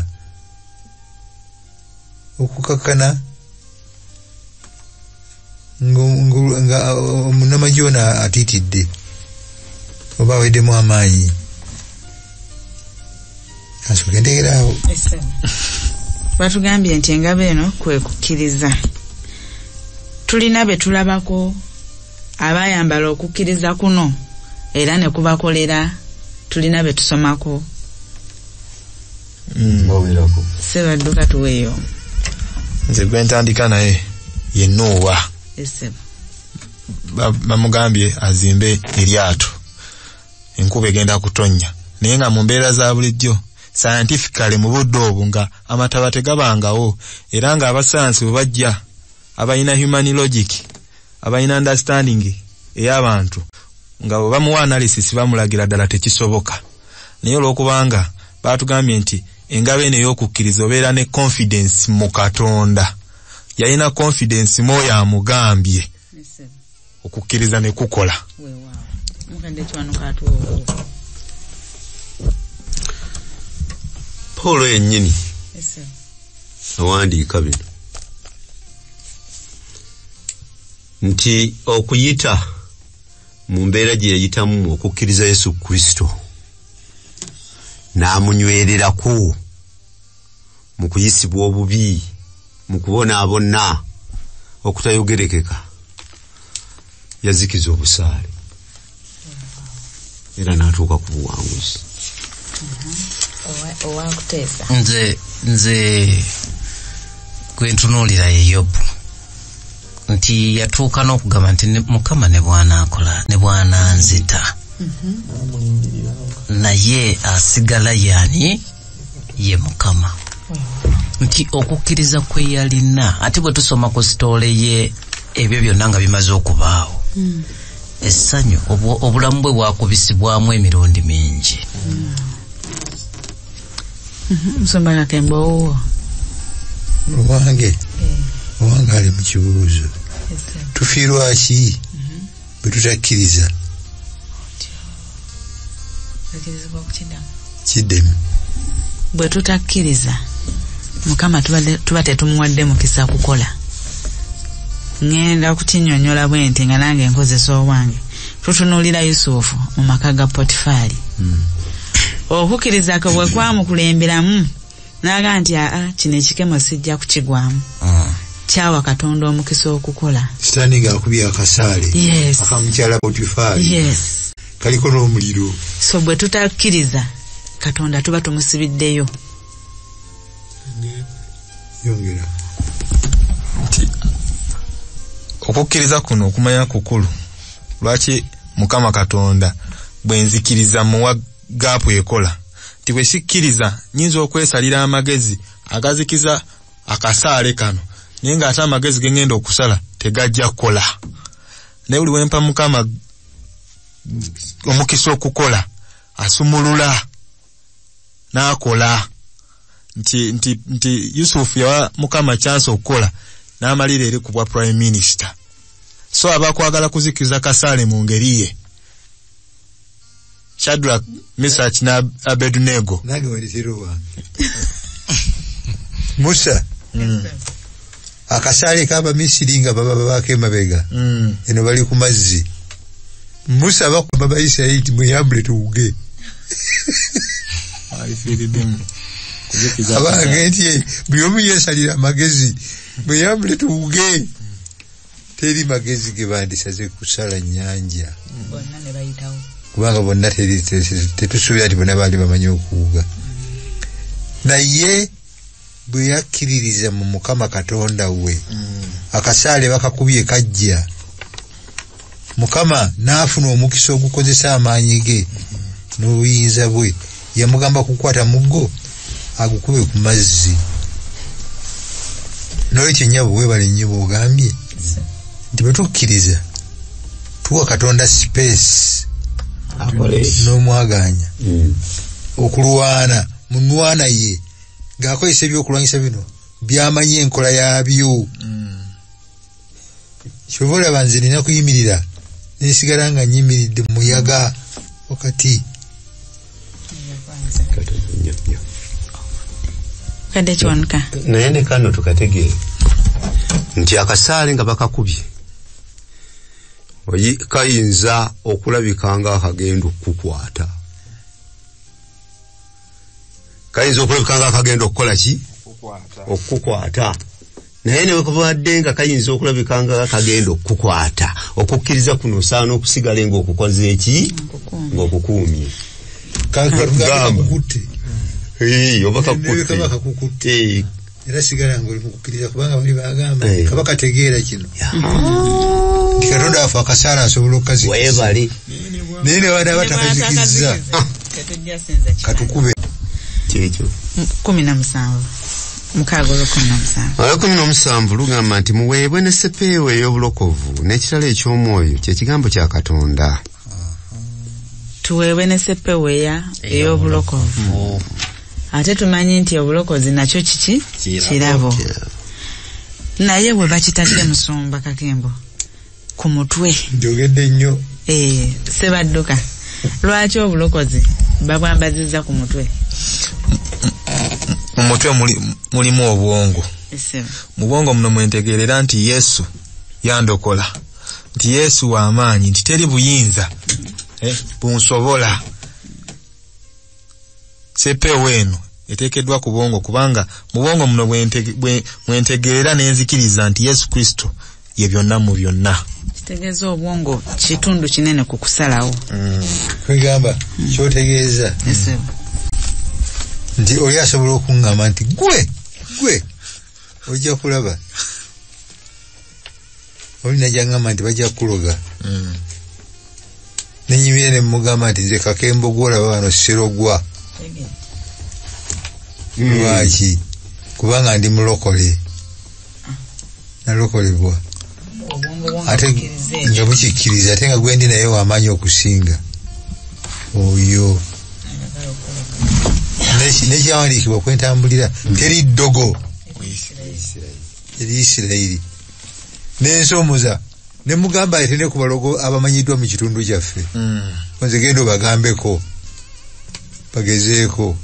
Okukakkana nga- nga omunamagye ono atiitidde. Oba aweddemu amaanyi. Kansooke ndegeraawo batugambye nti engabo eno kwe kukkiriza. Tulina be tulabako abayambala okukkiriza kuno era ne kubakolera tulina be tusomako. Bawerako sebadduka tuweeyo. Nze gwe ntandika naye ye nuuwa bamugambye azimbe eryato. Enkuba egenda kutonnya naye nga mu mbeera za bulijjo scientifically mu budde obwo nga amataba tegabangawo era nga abasayansi bwe bajja abalina human logic abalina understanding ey'abantu nga bwe bamuwa analysis bamulagira ddala tekisoboka. Naye olw'okubanga baatugambye nti engabo eno ey'okukkiriza obeera ne confidence mu katonda. Yalina confidence mu oyo amugambye okukkiriza ne kukola. Pawulo yennyini awandiika bino nti okuyita mu mbeera gye yayitamu okukkiriza yesu kristo n'amunywererako mu kuyisibwa obubi mu kubonaabona okutayogerekeka yazikiza obusaale. Era n'atuuka ku buwanguzi. Owakuteesa nze nze gwentunuulira ye yobu nti yatuuka n'okugamba nti ne- mukama ne bwanaakola ne bwananzita naye asigala yani? Ye mukama. Nti okukkiriza kwe yalina ate bwe tusoma ku sitoole ye ebyo byonna nga bimaze okubaawo. Essanyu obulamu bwe bwakubisibwamu emirundi mingi. Musumba kakembe owuwo owange owange ali mu kibuuzo tufiirwaki bwe tutakkiriza akirizibwa kukidamu kiddemu. Bwe tutakkiriza mukama tuba tetumuwadde mukisa kukola. Ŋŋenda kukinyonyola bwe nti nga nange nkozesa owange tutunuulira yusufu mu maka ga potifaali okukkiriza kwe bwe kwamukulemberamu n'aga nti aa kino ekikemo sijja kukigwamu. Mm. Kyawa katonda omukisa okukola. Sitaani ng'akubye akasaale. Yes. akamukyala potifaali yes. Kaliko n'omuliro. So bwe tutakkiriza katonda tuba tumusibiddeyo. Yongera. Okukkiriza kuno okumanya kukulu lwaki mukama katonda bwe nzikiriza muwa gaapu ekola? Nti bwe sikkiriza nyinza okwesalira amagezi agazikiza akasaale kano naye ng'ate amagezi ge ŋŋenda okusala tegajja kukola. Naye buli wempa mukama omukisa okukola asumulula n'akola. Nti, nti, nti yusufu yawa mukama chance okukola n'amalira eri ku bwa prime minister. So abakwagala kuzikiriza kasaale mu ngeri ye. Shadrack misach ne abedunego musa akasaale k'abamisiri nga baba babaako emabega mm. eno bali ku mazzi. Musa bakuba bayisirayiri ti mweyambule tuwuge. Abange nti "Eh, buli omu yeesalira amagezi mweyambule tuwuge. Teri magezi ge bandisaze kusala nyanja kubanga bonna teri- te- te- tetusuubira nti bonna baali bamanyi okuwuga. Naye bwe yakkiririza mu mukama katonda we. Akasaale bakakubye kajja. Mukama n'afuna omukisa ogukozesa amaanyi ge. N'obuyinza bwe. Yamugamba kukwata muggo agukube ku mazzi. Nolwekyo nnyabo weebale nnyo bwogambye. Nti bwe tukkiriza tuwa katonda space. N'omwaganya. Okulwana munwana ye ng'akozesa ebyokulwanyisa bino by'amanyi enkola yaabyo. Kyova olaba nze nina kuyimirira nesigala nga nyimiridde mu muyaga wakati. Kadde kiwanuka. Naye ne kano tukategeere nti akasaale nga bakakubye kayinza okulabika nga akagenda okukukwata kayinza okulabika nga akagenda okukola ki? Okukukwata naye newakabadde nga kayinza okulabika nga akagenda okukukwata okukkiriza kuno osaana okusigala ngaokukoze eki ngaokukuumye oba kakukutte. Era sigala nga oli mukukkiriza kubanga bali bagamba Eh. kaba kategeera kino. Nti katonda waffe akasaala asobola okukazikiza weebale. Naye ne baana batakazikiza katukube kyekyo kumi na musanvu. Mukaaga olwekumi na musanvu. Olwekumi n'omusanvu lugamba nti muweebwe ne sepeewo ey'obulokovu n'ekitala eky'omwoyo kyekigambo kya katonda. Tuweebwe ne seppeweya ey'obulokovu. ate tumanyi nti obulokozi nakyo kiki? Kirabo. Naye bwe bakitadde musumba kakembo ku mutwe. Njogedde nnyo. Eh, sebadduka lwaki obulokozi babwambazizza ku mutwe mu mutwe muli- mulimu obwongo. Mu bwongo muno mwentegeerera nti yesu yandokola. Nti yesu w'amaanyi nti teri buyinza eh, bunsobola. Sepeewo eno eteekeddwa ku bwongo kubanga mu bwongo muno mwentegeerera n'enzikiriza nti yesu kristo ye byonna mu byonna. Kitegeeza obwongo kitundu kinene ku kusalawo. Kwegamba kyotegeeza. Eseba. Nti oli asobola okuŋŋamba nti gwe gwe ojja kulaba oli najja ŋŋamba nti bajja kukuloga Mm. nenyimire ne mugamba nti nze kakembo gwolaba wano sirogwa lwaki? Kubanga ndi mulokole. Nalokolebwa ate nga bukikkiriza ate nga gwendi naye wamaanyi okusinga. Oyo. Neki- nekyawandiikibwa kwentambulira teri ddogo. Eri isirayiri. Nensomoza nemugamba ate ne ku balogo abamanyiddwa mu kitundu kyaffe. Mm. nze genda obagambeko bagezeeko.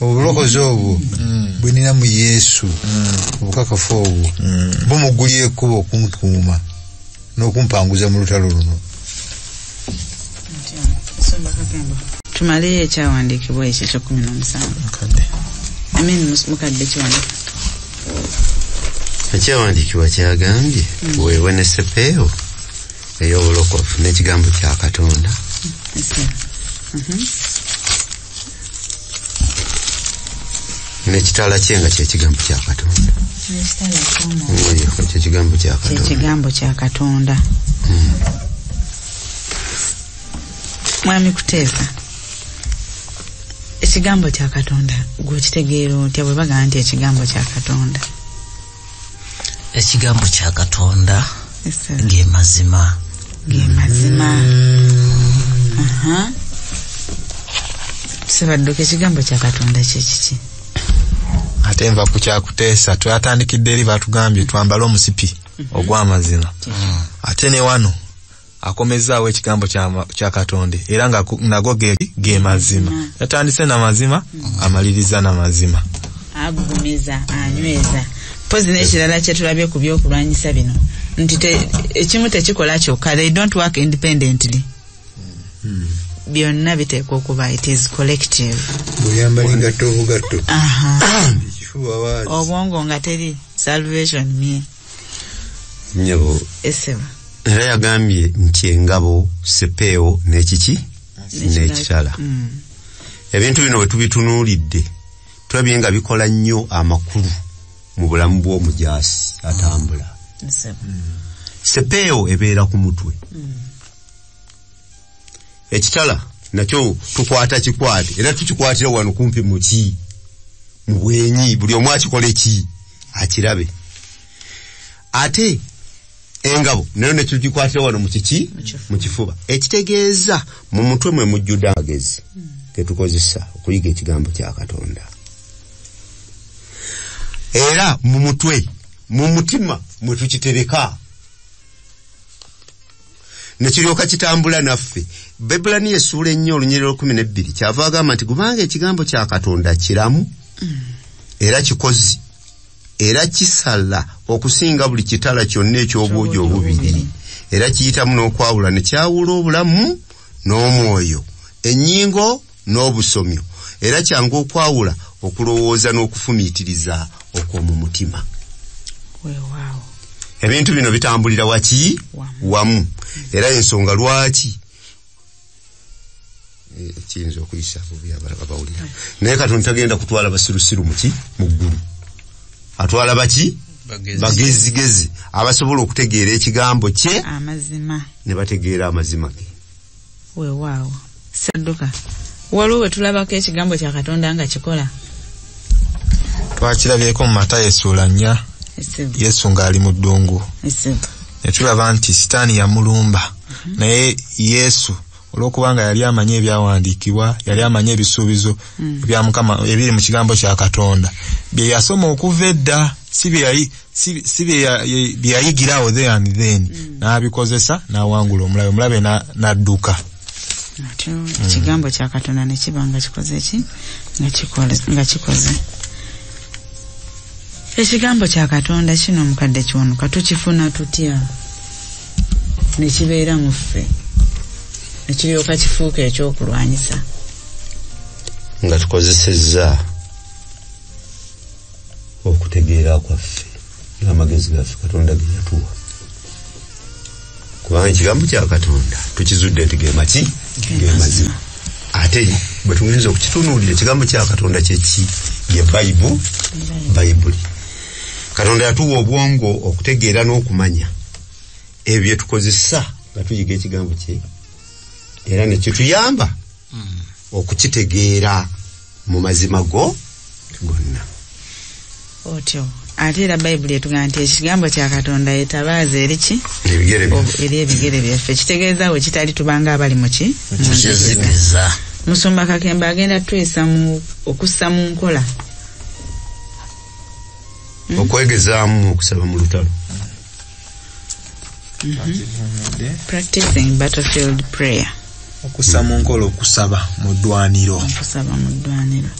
Obulokozi obwo Mm. bwe nina mu yesu obukakafu obwo bumugulya ekkuba okuntuuma n'okumpanguza mu lutalo luno. Nsumba Kakembo. Tumaleyo ekyawandiikibwa ekyo ekyokumi n'omusanvu amin mukadde kiwandika ekyawandiikibwa kyagambye weewe ne sepeewo ey'obulokofu n'ekigambo kya katonda. Eseba. n'ekitala kye nga kyekigambo kya katonda. Ekitala ky'omwoyo. Oyo, ekyo kigambo kya kye katonda. kigambo kya katonda. Mwami kuteesa ekigambo kya katonda gwekitegeera otya? Bwe bagamba nti ekigambo kya katonda. Ekigambo kya katonda ge mazima. Ge mazima. Aha. sebadduka ekigambo kya katonda kyekiki ate nva ku kyakuteesa twatandikidde eri batugambye twambale omusipi ogw'amazima. Ate ne wano akomezaawo ekigambo kya- kya katonda era nga nago ge, mazima. Yatandise na mazima amaliriza na mazima. Agumiza anyweza. Mpozi n'ekirala kyetulabye ku byokulwanyisa bino. Nti ekimu tekikola kyokka. They don't work independently. Byonna biteekwa okuba it is collective. Bweyambala engatto obugatto. Obwongo nga teri salvation mye nyabo eseba era yagambye nti engabo sepeewo n'ekiki? N'ekitala Mm. ebintu bino bwe tubitunuulidde tulabye nga bikola nnyo amakulu mu bulamu bw'omujaasi atambula. Eseba sepeewo ebeera ku mutwe. Ekitala nakyo tukwata kikwate. Era tukikwatira wano kumpi muki mu bwenyi. Buli omu akikole ki? Akirabe. Ate engabo nayo netugikwatira wano mu kiki? Mu kifuba. Ekitegeeza mu mutwe mwe mujjudde amagezi getukozesa okuyiga ekigambo kya katonda. Era mu mutwe mu mutima mwe tukitereka. Nekiryoka kitambula naffe. Bebulani essuula ennyo olunyiriro lukumi nebbiri kyava agamba nti kubanga ekigambo kya katonda kiramu era kikozi era kisala okusinga buli kitala kyonna eky'obwogi obubiri. Era kiyitamu n'okwawula ne kyawula obulamu n'omwoyo ennyingo n'obusomyo. Era kyangu okwawula okulowooza n'okufumiitiriza okw'omu mutima. Weewaawo ebintu bino bitambulira waki? Wamu. era ensonga lwaki? Eh, kiyinza okuyisa bubi aba- abawulira naye katonda tagenda kutwala basirusiru muki mu ggulu atwala baki? Bagezigezi. Abasobola okutegeera ekigambo kye amazima. ne bategeera amazima ge. Weewaawo sadduka. Waliwo we tulabako ekigambo kya katonda nga kikola? Twakirabyeko mu matayo essuula nnya yesu ng'ali mu ddungu. Ne tulaba nti sitaani yamulumba. Naye yesu olwokubanga yali amanyi ebyawandiikibwa yali amanyi ebisuubizo ebya mukama ebiri mu kigambo kya katonda. Bye yasoma okuva edda si bye yali- si- si bye ya- ye- bye yayigirawo there and then. N'abikozesa n'awangula omulabe omulabe na- n'adduka. Atyo ekigambo kya katonda ne kiba nga kikoze ki? Nga kikoze. Ekigambo kya katonda kino mukadde kiwanuka tukifuna tutya? Ne kibeera mu ffe ne kiryoka kifuuka ekyokulwanyisa nga tukozesezza okutegeera kwaffe n'amagezi gaffe katonda ge yatuwa. Kubanga ekigambo kya katonda tukizudde nti gemaki gemazima ate bwe tugenza okukitunuulira ekigambo kya katonda kyeki ye bayibu bayibuli katonda yatuwa obwongo okutegeera n'okumanya ebyo bye tukozesa nga tuyiga ekigambo kye era nekituyamba okukitegeera mu mazima go gonna. Otyo ate era bayibuli etugamba nti ekigambo kya katonda yetabaaza eri ki? Ebigere Ob- byaffe eri ebigere byaffe. Kitegeeza we kitali tubanga abali mu ki? Mu nzikiriza. kizikiza musumba kakembe agenda twesa mu okussa mu nkola. Okwegezaamu okusaba mu lutalo. Practicing battlefield prayer okussa mu nkola okusaba mu ddwaniro. Okusaba mu ddwaniro.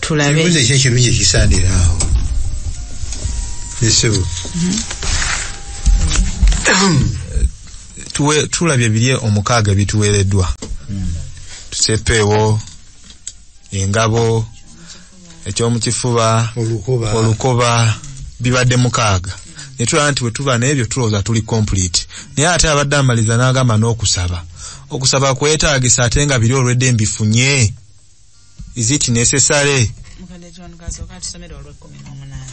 Tulabe ekibuzo ekyo ekirungi ekisandira awo. Esebo tulabye biri omukaaga ebituweereddwa tusepeewo engabo ekyomukifuba olukoba. olukoba bibadde mukaaga. Ne tulaba nti bwe tuba n'ebyo tulowooza tuli complete. Naye ate abadde amaliza n'agamba n'okusaba okusaba kwetaagisa ate nga biri olwedde mbifunye. Is it necessary? Mukadde John kasooka tusomere olw'ekkumi n'omunaana.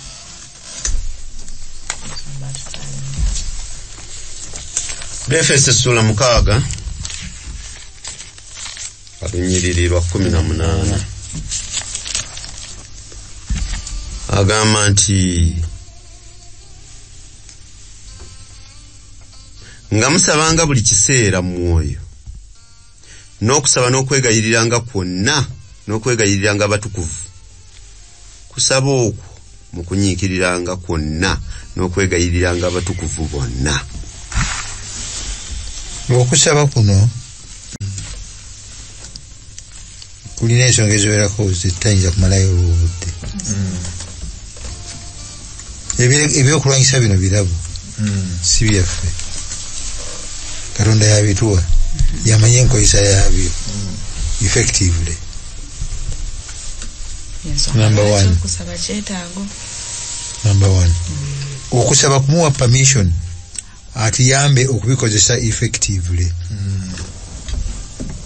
Befeso essula mukaaga. Olunyiriri lwa kumi na munaana agamba nti nga musabanga buli kiseera mu mwoyo n'okusaba n'okwegayiriranga kwonna n'okwegayiriranga abatukuvu. Kusaba okwo mu kunyiikiriranga kwonna n'okwegayiriranga abatukuvu bonna. Okusaba kuno kulina ensonga eziwerako zitayinza kumalayo olwobudde Ebye- ebyokulwanyisa bino birabu. Si byaffe. Katonda yabituwa yamanye enkozesa yabyo effectively. Number one. number one. Okusaba kumuwa permission. Atuyambe okubikozesa effectively.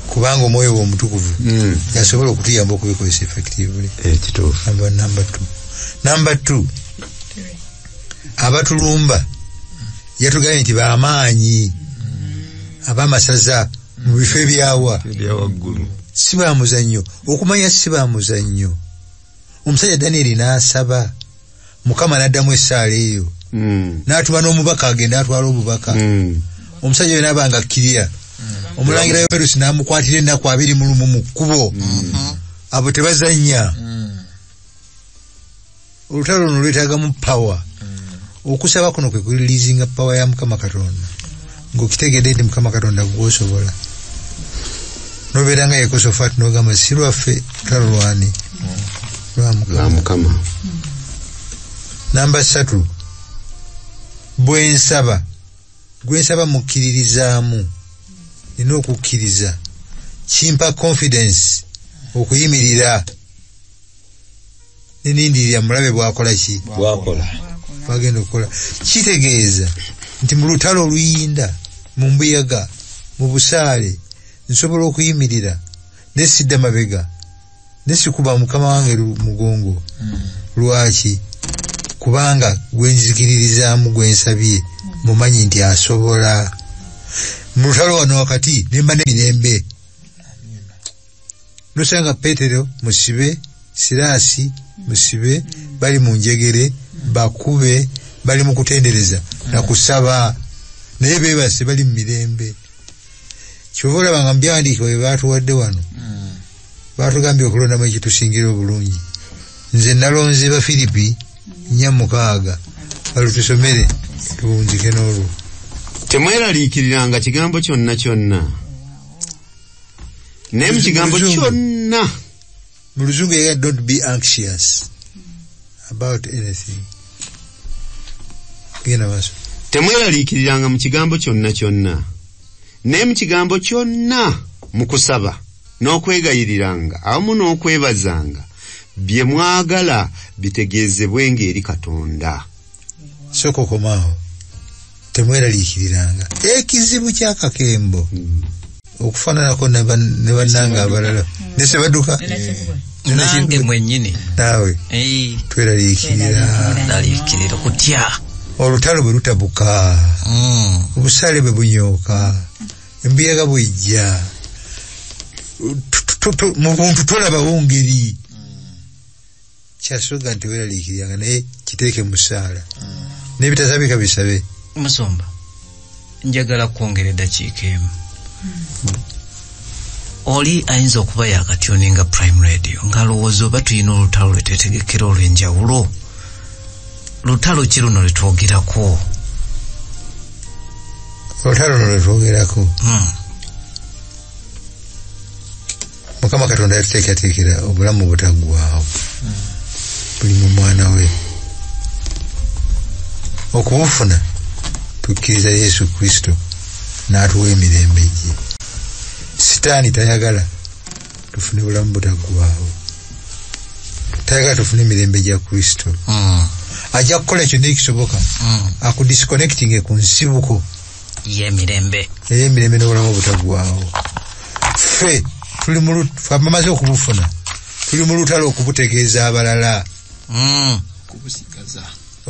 Kubanga omwoyo we omutukuvu Mm. yasobola okutuyamba okubikozesa effectively. Ekituufu number, number two. Number two. Abatulumba. Yatugambye nti bamaanyi abamasaza mu bifo ebyawa. Si bamuzannyo okumanya si bamuzannyo omusajja danieri n'asaba. Mukama n'addamu essaala eyo. Mm. n'atuma n'omubaka agenda atwala obubaka. Mm. omusajja oyo n'aba nga akkirira omulangira yowerusi n'amukwatira ennaku abiri mu lumu mu kkubo. Abo tebazannya. Olutalo luno lwetaagamu pawa okusaba kuno kwe kulilizinga pawa ya mukama katonda ng'okitegedde nti mukama katonda gwosobola nobeera nga yekosofati n'ogamba si lwaffe lutalo lwani lwa lwa mukama mukama namba ssatu bwe nsaba gwe nsaba mukkiririzaamu nina okukkiriza kimpa confidence. Okuyimirira. Nenindirira mulabe bwakola ki bwakola. Bagenda okukola kitegeeza nti mu lutalo oluyinda mu mbuyaga mu busaale nsobola okuyimirira nesidda mabega nesikuba mukama wange mugongo. Lwaki? Kubanga gwenzikiririzaamu gwensabye mumanyi nti asobola. Mu lutalo wano wakati nemba nemirembe. Nosanga petero musibe siraasi musibe bali mu njegere bakube bali mu kutendereza nakusaba naye bebase bali mu mirembe. Kyova olaba nga mubyawandiikibwa bye baatuwadde wano baatugambye okulondamu ekitusingira obulungi. Nze nalonze bafiripi nnya mukaaga balutusomere tuwunzike n'olwo. Temweraliikiriranga kigambo kyonna kyonna. Naye mu kigambo kyonna. Mu luzungu ega don't be anxious about anything. Genda maaso temweraliikiriranga mu kigambo kyonna kyonna. Naye mu kigambo kyonna mu kusaba n'okwegayiriranga awamu n'okwebazanga bye mwagala bitegeezebwenga eri katonda. Sooka okomaawo temweraliikiriranga ekizibu kyakakembo okufaananako ne ban- ne bannanga abalala. Nese badduka nange mwennyini. Naawe? Eh, tweraliikirira ndaliikirira kutya olutalo bwe lutabuka. Mm. obusale bwe bunyooka. Embuyaga bwejja mu buntu tolabawo ngeri. Kyasoga nti weeraliikiriranga naye kiteeke mu ssaala. N'ebitasabika bisabe musomba njagala kwongera eddakiika emu. Oli ayinza okuba yakatyoninga prime radio? Ng'alowooza oba tulina olutalo lwe twetegekera olw'enjawulo lutalo ki luno lwe twogerako olutalo luno lwetwogerako Mm. mukama katonda yatuteekateekera obulamu butaggwaawo buli mu mwana we. Okubufuna tukkiriza yesu kristo n'atuwa emirembe gye. Sitaani tayagala tufune bulamu butaggwaawo tayagala tufune emirembe gya kristo. Mm. Ajja kukola kyonna ekisoboka Mm. akudisconnectinge ku nsibuko. Y'emirembe ey'emirembe n'obulamu obutaggwaawo. Ffe tuli abamaze okubufuna tuli mu lutalo okubutegeeza abalala. Mm.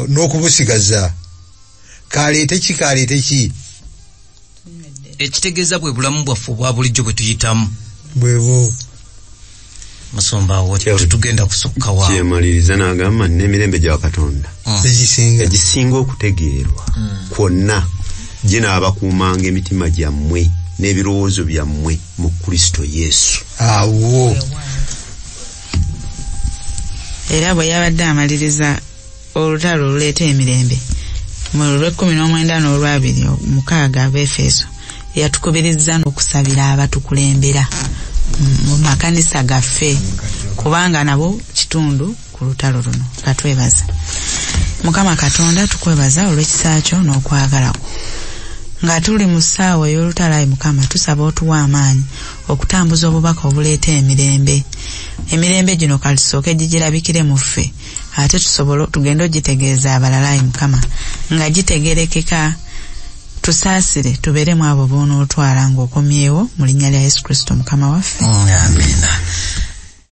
n'okubusigaza. Kaleete ki kaleete ki? Ekitegeeza bwe bulamu bwaffe obwa bulijjo bwe tuyitamu. Bwebo musomba awo Kyewe. tetugenda kusukkawa kyemaliriza n'agamba n'emirembe gya katonda egisinga egisinga okutegeerwa. Kwonna ginaabakuumanga emitima gyammwe n'ebirowoozo byammwe mu kristo yesu. Awo. Era bwe yabadde amaliriza olutalo oluleeta emirembe mu lw'ekkumi n'omwenda n'olwabiri mukaaga abefeso yatukubiriza n'okusabira abatukulembera mu makanisa gaffe. Kubanga nabo kitundu ku lutalo luno katwebaza mukama katonda tukwebaza olw'ekisa kyo n'okwagala kwo. Nga tuli mu ssaawa ey'olutalo ayi mukama tusaba otuwa amaanyi okutambuza obubaka obuleeta emirembe. Emirembe gino kalisooke gigirabikire mu ffe ate tusobole tugende ogitegeeza abalala ayi mukama nga gitegerekeka tusaasire tubeeremu abo boonootwala ng'okomyewo mu linnya lya yesu kristo mukama waffe. Amina